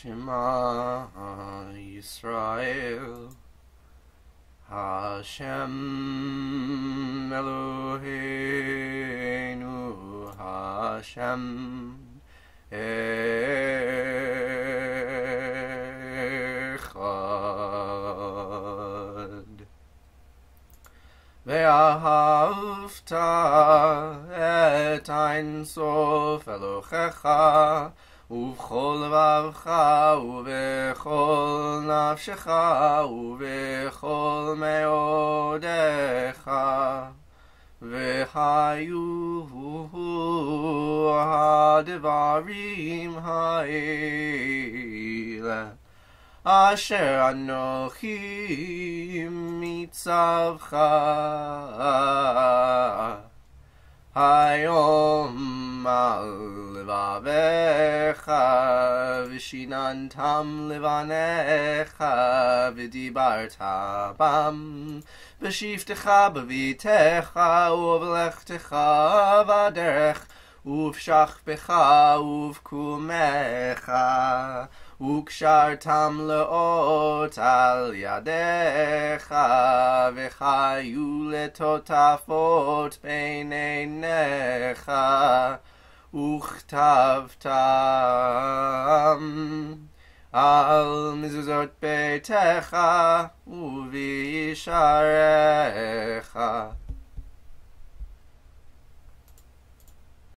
Shema Yisrael Hashem Eloheinu Hashem Echad. Ve'ahavta et ein sof Elohecha ובכל לבבך ובכל נפשך ובכל מאודיך. והיו הדברים האלה אשר אנוכי מצווך. היום על לבביך ושיננתם לבניך ודיברת בם בשבתך בביתך ובלכתך בדרך ובשכבך ובקומך וקשרתם לאות על ידיך וחיו לטוטפות בין עיניך וכתבתם על מזוזות ביתך ובישעריך